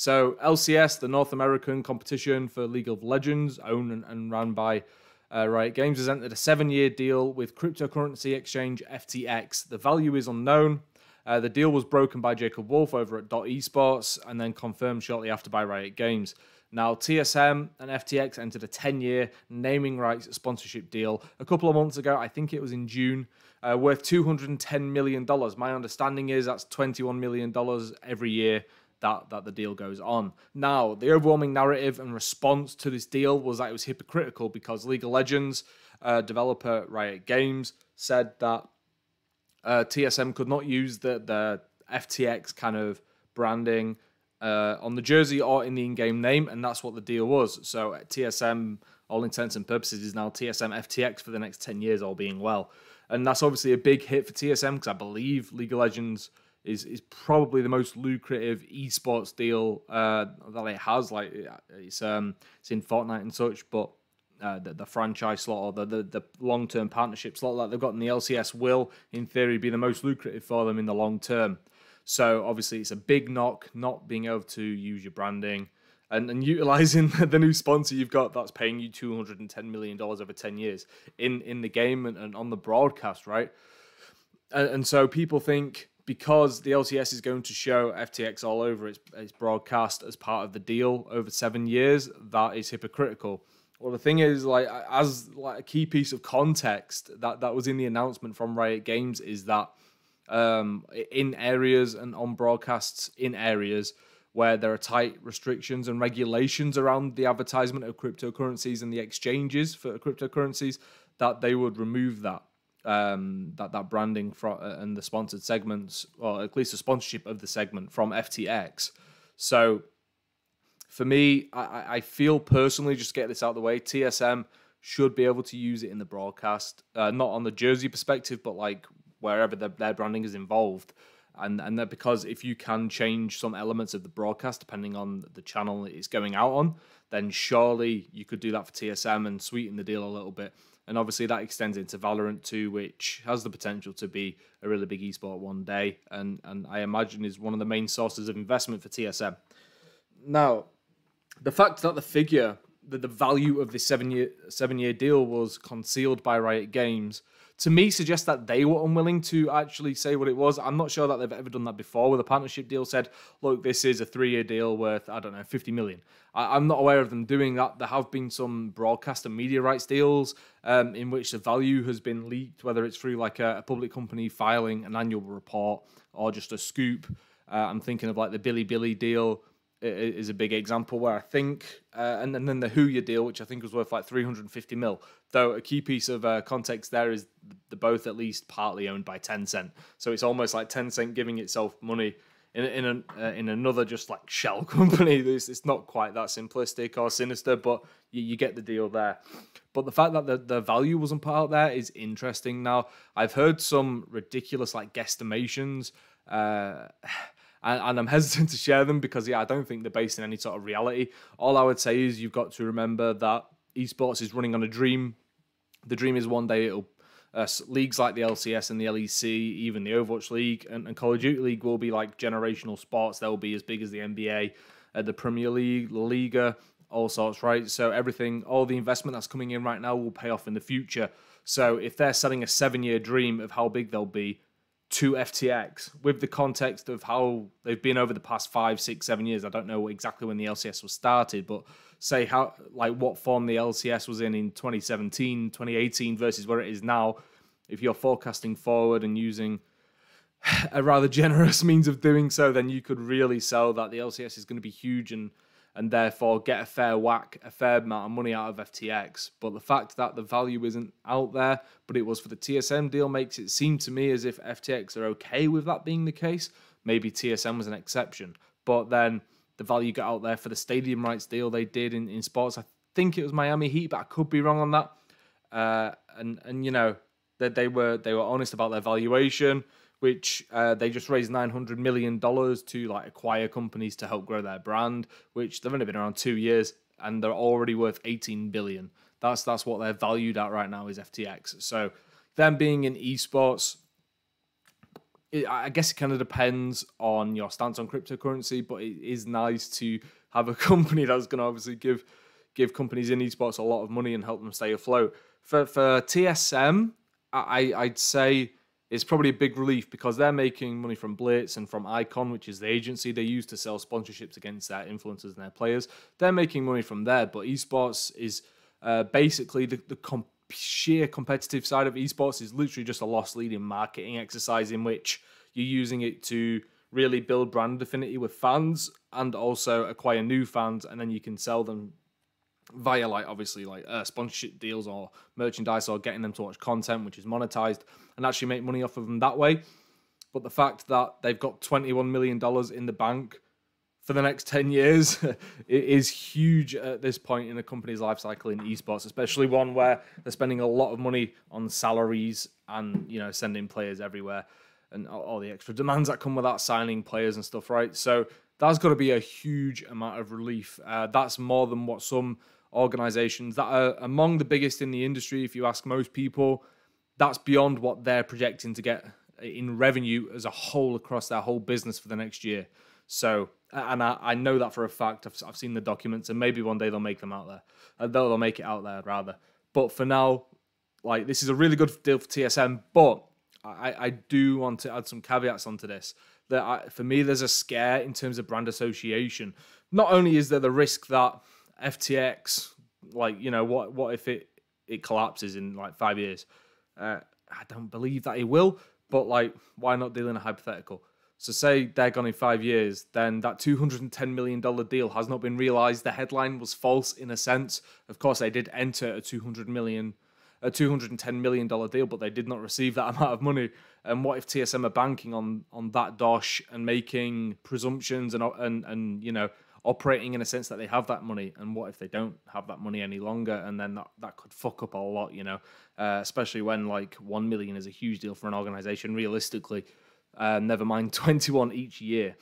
So LCS, the North American competition for League of Legends, owned and, and ran by uh, Riot Games, has entered a seven-year deal with cryptocurrency exchange FTX. The value is unknown. Uh, the deal was broken by Jacob Wolf over at Dot Esports and then confirmed shortly after by Riot Games. Now, TSM and FTX entered a 10 year naming rights sponsorship deal a couple of months ago. I think it was in June, uh, worth $210 million. My understanding is that's $21 million every year that, that the deal goes on. Now, the overwhelming narrative and response to this deal was that it was hypocritical because League of Legends uh, developer Riot Games said that uh, TSM could not use the, the FTX kind of branding uh, on the jersey or in the in-game name, and that's what the deal was. So TSM, all intents and purposes, is now TSM FTX for the next ten years, all being well, and that's obviously a big hit for TSM because I believe League of Legends is is probably the most lucrative esports deal uh, that it has. Like it's um it's in Fortnite and such, but. Uh, the, the franchise slot or the, the, the long term partnership slot that they've got in the LCS will, in theory, be the most lucrative for them in the long term. So obviously, it's a big knock not being able to use your branding and, and utilizing the new sponsor you've got that's paying you two hundred and ten million dollars over ten years in in the game and, and on the broadcast, right? And, and, so people think because the LCS is going to show FTX all over its, its broadcast as part of the deal over seven years, that is hypocritical. Well, the thing is, like, as like a key piece of context that that was in the announcement from Riot Games is that um, in areas and on broadcasts in areas where there are tight restrictions and regulations around the advertisement of cryptocurrencies and the exchanges for cryptocurrencies, that they would remove that um, that that branding from uh, and the sponsored segments, or at least the sponsorship of the segment from FTX. So, for me, I, I feel personally, just get this out of the way, TSM should be able to use it in the broadcast, uh, not on the jersey perspective, but like wherever the, their branding is involved. And and that because if you can change some elements of the broadcast depending on the channel it's going out on, then surely you could do that for TSM and sweeten the deal a little bit. And obviously that extends into Valorant too, which has the potential to be a really big esport one day, and and I imagine is one of the main sources of investment for TSM. Now, the fact that the figure that the value of this seven year seven year deal was concealed by Riot Games to me suggests that they were unwilling to actually say what it was. I'm not sure that they've ever done that before with a partnership deal said, look, this is a three year deal worth, I don't know, 50 million. I, am not aware of them doing that. There have been some broadcast and media rights deals um, in which the value has been leaked, whether it's through like a, a public company filing an annual report or just a scoop. Uh, I'm thinking of like the Bilibili deal is a big example where I think, uh, and, and then the Huya deal, which I think was worth like 350 mil. Though a key piece of uh, context there is they're both at least partly owned by Tencent, so it's almost like Tencent giving itself money in in an, uh, in another just like shell company. It's, it's not quite that simplistic or sinister, but you, you get the deal there. But the fact that the, the value wasn't put out there is interesting. Now I've heard some ridiculous like guesstimations. Uh, and, and I'm hesitant to share them because yeah, I don't think they're based in any sort of reality. All I would say is you've got to remember that esports is running on a dream. The dream is one day it'll uh, leagues like the LCS and the LEC, even the Overwatch League and, and, Call of Duty League will be like generational sports. They'll be as big as the NBA, uh, the Premier League, La Liga, all sorts, right? So everything, all the investment that's coming in right now will pay off in the future. So if they're selling a seven-year dream of how big they'll be, to FTX with the context of how they've been over the past five, six, seven years. I don't know exactly when the LCS was started, but say how like what form the LCS was in in 2017, 2018 versus where it is now. If you're forecasting forward and using a rather generous means of doing so, then you could really sell that the LCS is going to be huge and and therefore get a fair whack, a fair amount of money out of FTX. But the fact that the value isn't out there, but it was for the TSM deal, makes it seem to me as if FTX are okay with that being the case. Maybe TSM was an exception. But then the value got out there for the stadium rights deal they did in, in sports. I think it was Miami Heat, but I could be wrong on that. Uh, and and you know that they, they were they were honest about their valuation which uh, they just raised nine hundred million dollars to like acquire companies to help grow their brand. Which they've only been around two years and they're already worth eighteen billion. That's that's what they're valued at right now is FTX. So them being in esports, it, I guess it kind of depends on your stance on cryptocurrency, but it is nice to have a company that's going to obviously give give companies in esports a lot of money and help them stay afloat. For for TSM, I I'd say it's probably a big relief because they're making money from Blitz and from Icon, which is the agency they use to sell sponsorships against their influencers and their players. They're making money from there, but esports is uh, basically the, the comp- sheer competitive side of esports is literally just a loss leading marketing exercise in which you're using it to really build brand affinity with fans and also acquire new fans, and then you can sell them via like obviously like uh, sponsorship deals or merchandise or getting them to watch content which is monetized and actually make money off of them that way. But the fact that they've got 21 million dollars in the bank for the next 10 years is huge at this point in a company's life cycle in esports especially one where they're spending a lot of money on salaries and you know sending players everywhere and all the extra demands that come with that signing players and stuff right? So that's got to be a huge amount of relief. Uh, that's more than what some organizations that are among the biggest in the industry. If you ask most people, that's beyond what they're projecting to get in revenue as a whole across their whole business for the next year. So, and I, I know that for a fact. I've, I've seen the documents, and maybe one day they'll make them out there. Uh, they'll, they'll make it out there rather. But for now, like this is a really good deal for TSM. But I, I do want to add some caveats onto this. That I, for me, there's a scare in terms of brand association. Not only is there the risk that FTX, like you know, what what if it it collapses in like five years? Uh, I don't believe that it will, but like, why not deal in a hypothetical? So say they're gone in five years, then that $210 million deal has not been realized. The headline was false in a sense. Of course, they did enter a 200 million, a 210 million dollar deal, but they did not receive that amount of money. And what if TSM are banking on on that dosh and making presumptions and and and you know operating in a sense that they have that money and what if they don't have that money any longer? And then that, that could fuck up a lot you know uh, especially when like 1 million is a huge deal for an organization realistically. Uh, never mind 21 each year.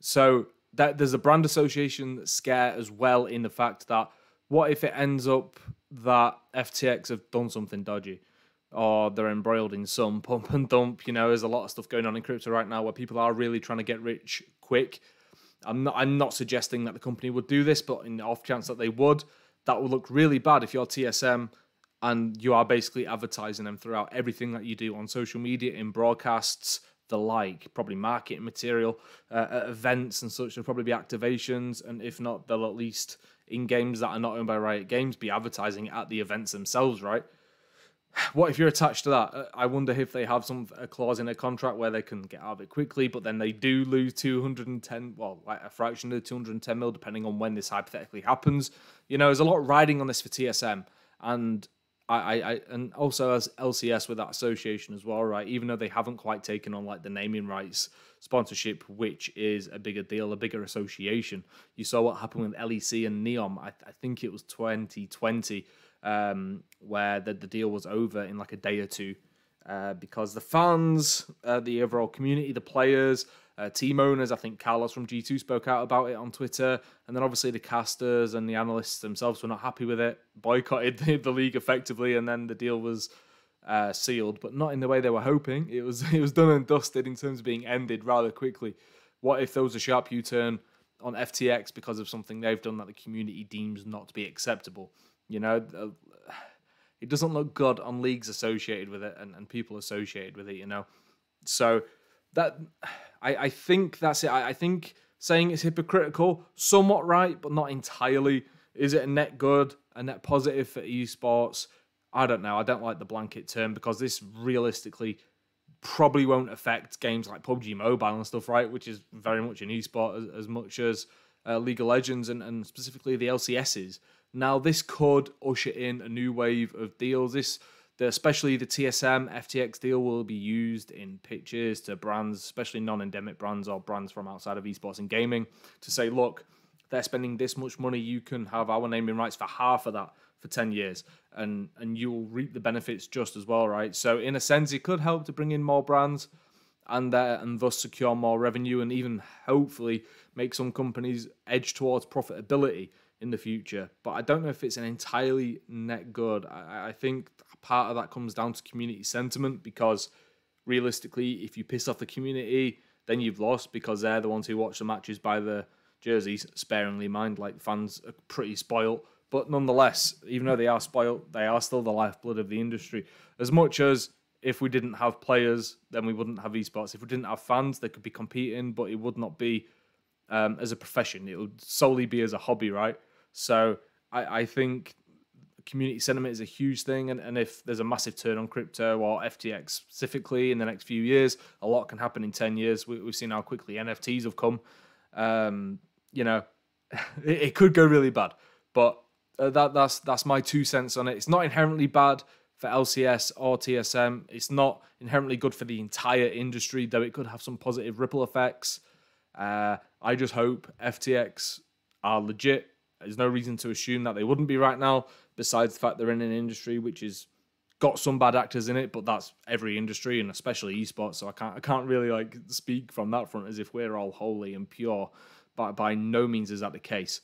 So that there's a brand association scare as well in the fact that what if it ends up that ftx have done something dodgy? Or they're embroiled in some pump and dump you know there's a lot of stuff going on in crypto right now where people are really trying to get rich quick I'm not I'm not suggesting that the company would do this, but in the off chance that they would, that would look really bad if you're TSM and you are basically advertising them throughout everything that you do on social media, in broadcasts, the like, probably marketing material, uh, at events and such. There'll probably be activations, and if not, they'll at least in games that are not owned by Riot Games be advertising at the events themselves, right? What if you're attached to that? Uh, I wonder if they have some a clause in their contract where they can get out of it quickly, but then they do lose 210, well, like a fraction of the 210 mil, depending on when this hypothetically happens. You know, there's a lot riding on this for TSM, and I, I, and also as LCS with that association as well, right? Even though they haven't quite taken on like the naming rights sponsorship, which is a bigger deal, a bigger association. You saw what happened with LEC and Neom. I, I think it was 2020 um, where the, the deal was over in like a day or two uh, because the fans, uh, the overall community, the players, uh, team owners, I think Carlos from G2 spoke out about it on Twitter, and then obviously the casters and the analysts themselves were not happy with it, boycotted the, the league effectively, and then the deal was uh, sealed, but not in the way they were hoping. It was it was done and dusted in terms of being ended rather quickly. What if there was a sharp U-turn on FTX because of something they've done that the community deems not to be acceptable? You know, it doesn't look good on leagues associated with it and, and people associated with it, you know. So that I, I think that's it. I, I think saying it's hypocritical, somewhat right, but not entirely. Is it a net good, a net positive for esports? I don't know. I don't like the blanket term because this realistically probably won't affect games like PUBG Mobile and stuff, right? Which is very much an esport as, as much as uh, League of Legends and, and specifically the LCSs. Now, this could usher in a new wave of deals. This, especially the TSM FTX deal, will be used in pitches to brands, especially non-endemic brands or brands from outside of esports and gaming, to say, look, they're spending this much money. You can have our naming rights for half of that for 10 years and and you will reap the benefits just as well right so in a sense it could help to bring in more brands and uh, and thus secure more revenue and even hopefully make some companies edge towards profitability in the future. But I don't know if it's an entirely net good. I, I think part of that comes down to community sentiment because realistically, if you piss off the community, then you've lost because they're the ones who watch the matches by the jerseys, sparingly mind. Like fans are pretty spoilt. But nonetheless, even though they are spoilt, they are still the lifeblood of the industry. As much as if we didn't have players, then we wouldn't have esports. If we didn't have fans, they could be competing, but it would not be um, as a profession. It would solely be as a hobby, right? So I, I think community sentiment is a huge thing. And, and if there's a massive turn on crypto or FTX specifically in the next few years, a lot can happen in 10 years. We, have seen how quickly NFTs have come. Um, you know, it, it, could go really bad. But uh, that that's that's my two cents on it. It's not inherently bad for LCS or TSM. It's not inherently good for the entire industry, though it could have some positive ripple effects. Uh, I just hope FTX are legit. There's no reason to assume that they wouldn't be right now besides the fact they're in an industry which is got some bad actors in it, but that's every industry and especially esports. So I can't I can't really like speak from that front as if we're all holy and pure. But by no means is that the case.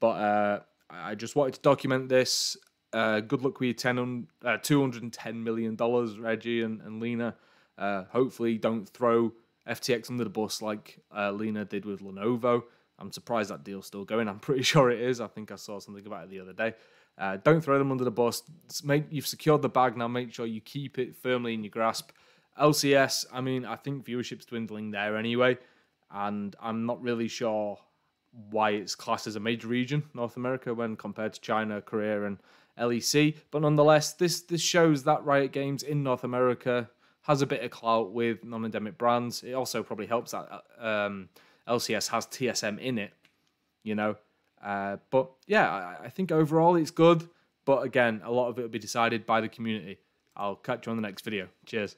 But uh, I just wanted to document this. Uh, good luck with your 10, uh, $210 million, Reggie and, and Leena. Uh, hopefully, don't throw FTX under the bus like uh, Leena did with Lenovo. I'm surprised that deal's still going. I'm pretty sure it is. I think I saw something about it the other day. Uh, don't throw them under the bus. Make you've secured the bag now. Make sure you keep it firmly in your grasp. LCS. I mean, I think viewership's dwindling there anyway, and I'm not really sure why it's classed as a major region, North America, when compared to China, Korea, and LEC. But nonetheless, this this shows that Riot Games in North America has a bit of clout with non-endemic brands. It also probably helps that um, LCS has TSM in it, you know. Uh, but yeah, I, I think overall it's good. But again, a lot of it will be decided by the community. I'll catch you on the next video. Cheers.